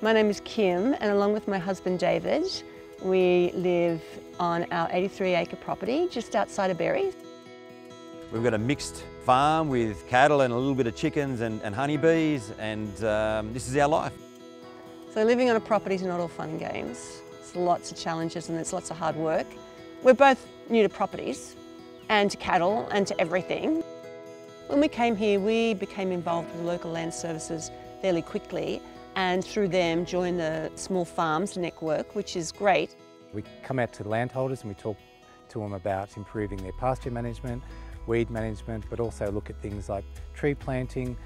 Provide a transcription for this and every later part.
My name is Kim and along with my husband David, we live on our 83 acre property just outside of Berry. We've got a mixed farm with cattle and a little bit of chickens and, and honeybees and um, this is our life. So living on a property is not all fun and games. There's lots of challenges and there's lots of hard work. We're both new to properties and to cattle and to everything. When we came here, we became involved with local land services fairly quickly and through them join the Small Farms Network, which is great. We come out to the landholders and we talk to them about improving their pasture management, weed management, but also look at things like tree planting,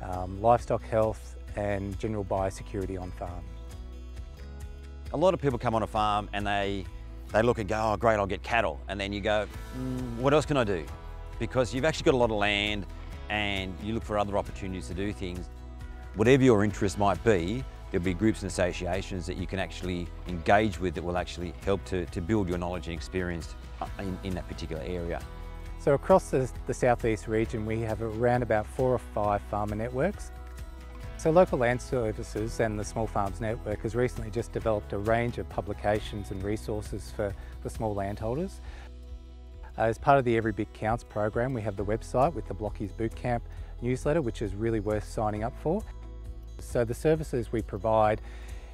um, livestock health and general biosecurity on farm. A lot of people come on a farm and they, they look and go, oh great, I'll get cattle. And then you go, mm, what else can I do? Because you've actually got a lot of land and you look for other opportunities to do things. Whatever your interest might be, there'll be groups and associations that you can actually engage with that will actually help to, to build your knowledge and experience uh, in, in that particular area. So across the, the southeast region we have around about four or five farmer networks. So Local Land Services and the Small Farms Network has recently just developed a range of publications and resources for, for small landholders. Uh, as part of the Every Bit Counts program we have the website with the Blockies Bootcamp newsletter which is really worth signing up for. So the services we provide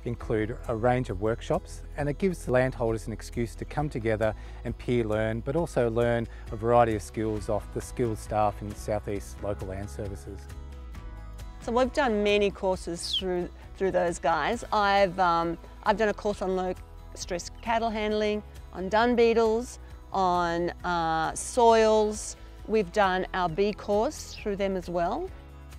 include a range of workshops and it gives landholders an excuse to come together and peer learn but also learn a variety of skills off the skilled staff in Southeast Local Land Services. So we've done many courses through through those guys. I've um, I've done a course on low stress cattle handling, on dung beetles, on uh, soils. We've done our bee course through them as well.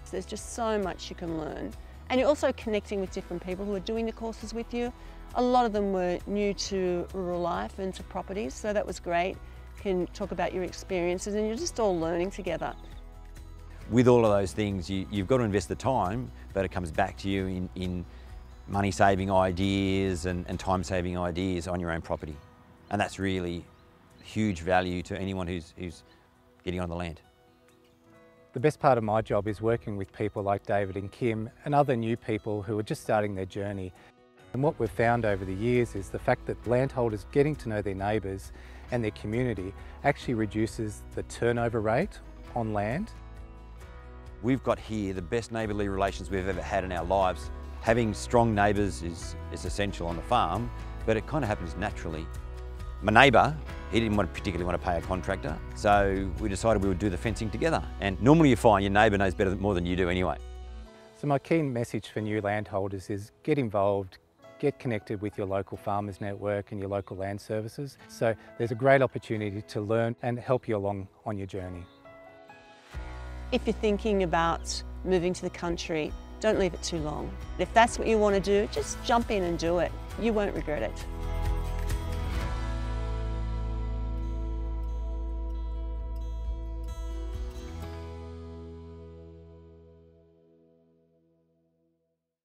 So there's just so much you can learn. And you're also connecting with different people who are doing the courses with you. A lot of them were new to rural life and to properties, so that was great. You Can talk about your experiences and you're just all learning together. With all of those things, you, have got to invest the time, but it comes back to you in, in money saving ideas and, and time saving ideas on your own property. And that's really huge value to anyone who's, who's getting on the land. The best part of my job is working with people like David and Kim and other new people who are just starting their journey. And what we've found over the years is the fact that landholders getting to know their neighbours and their community actually reduces the turnover rate on land. We've got here the best neighbourly relations we've ever had in our lives. Having strong neighbours is, is essential on the farm, but it kind of happens naturally. My neighbour, he didn't want, particularly want to pay a contractor, so we decided we would do the fencing together. And normally you find your neighbour knows better more than you do anyway. So my key message for new landholders is get involved, get connected with your local farmers network and your local land services. So there's a great opportunity to learn and help you along on your journey. If you're thinking about moving to the country, don't leave it too long. If that's what you want to do, just jump in and do it. You won't regret it.